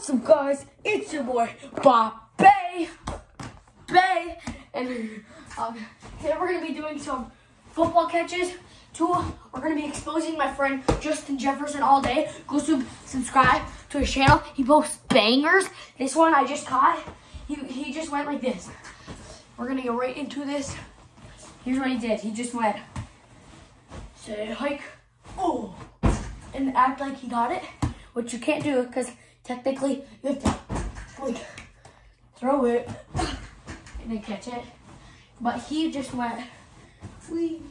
What's up, guys? It's your boy, Bob Bay. Bay. And um, today we're going to be doing some football catches. Two, we're going to be exposing my friend Justin Jefferson all day. Go sub subscribe to his channel. He posts bangers. This one I just caught. He, he just went like this. We're going to get right into this. Here's what he did. He just went, say hike, oh, and act like he got it, which you can't do because technically you have to like throw it and then catch it. But he just went, Wee.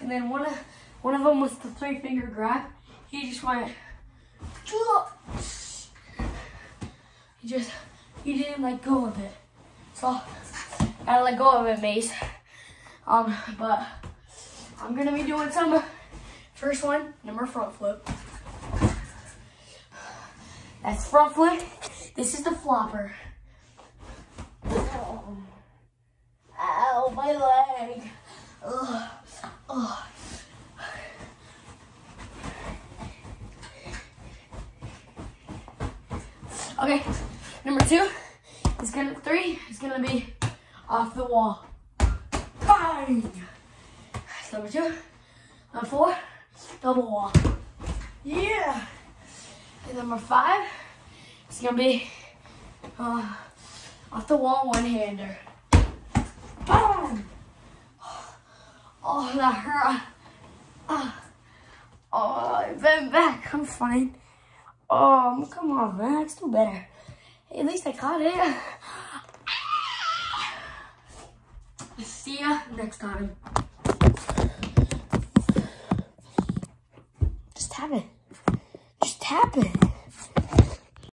and then one of one of them was the three finger grab. He just went, he just he didn't let go of it. So I let go of it, Mace. Um, but I'm gonna be doing some. First one, number front flip. That's front flip. This is the flopper. Oh. Ow, my leg. Ugh. Ugh. Okay, number two is gonna, three is gonna be off the wall. Bang! That's number two. Number four, double wall. Yeah! And number five it's gonna be uh, off the wall one-hander. Boom! Oh, that hurt. Uh, uh oh, I bent back. I'm fine. Oh, come on, man. It's still better. Hey, at least I caught it. See ya next time. Just have it happened?